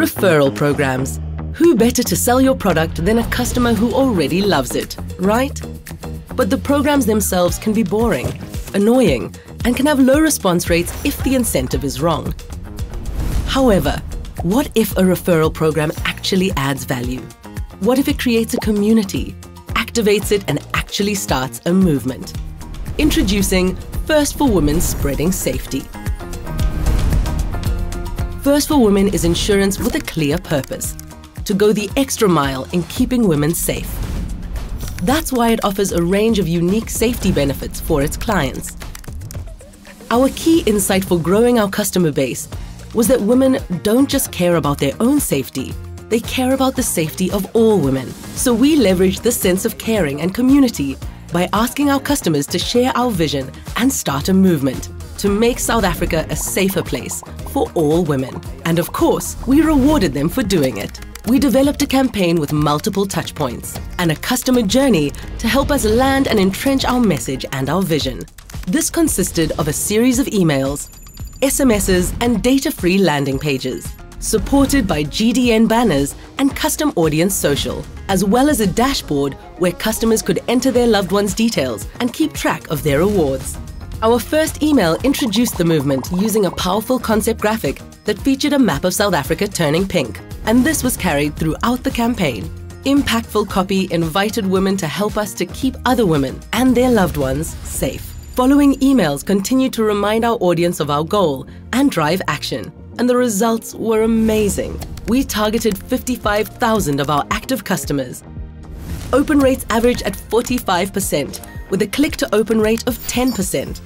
Referral programs. Who better to sell your product than a customer who already loves it, right? But the programs themselves can be boring, annoying, and can have low response rates if the incentive is wrong. However, what if a referral program actually adds value? What if it creates a community, activates it, and actually starts a movement? Introducing First for Women Spreading Safety. First for Women is insurance with a clear purpose to go the extra mile in keeping women safe. That's why it offers a range of unique safety benefits for its clients. Our key insight for growing our customer base was that women don't just care about their own safety, they care about the safety of all women. So we leveraged this sense of caring and community by asking our customers to share our vision and start a movement to make South Africa a safer place for all women. And of course, we rewarded them for doing it. We developed a campaign with multiple touchpoints and a customer journey to help us land and entrench our message and our vision. This consisted of a series of emails, SMSs, and data-free landing pages, supported by GDN banners and custom audience social, as well as a dashboard where customers could enter their loved ones' details and keep track of their awards. Our first email introduced the movement using a powerful concept graphic that featured a map of South Africa turning pink, and this was carried throughout the campaign. Impactful copy invited women to help us to keep other women and their loved ones safe. Following emails continued to remind our audience of our goal and drive action, and the results were amazing. We targeted 55,000 of our active customers. Open rates averaged at 45%, with a click to open rate of 10%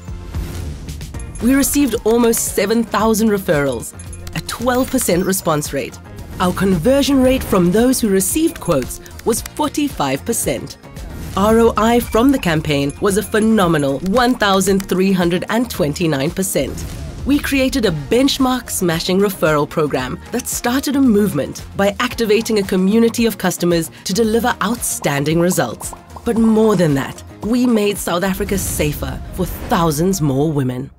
we received almost 7,000 referrals, a 12% response rate. Our conversion rate from those who received quotes was 45%. ROI from the campaign was a phenomenal 1,329%. We created a benchmark smashing referral program that started a movement by activating a community of customers to deliver outstanding results. But more than that, we made South Africa safer for thousands more women.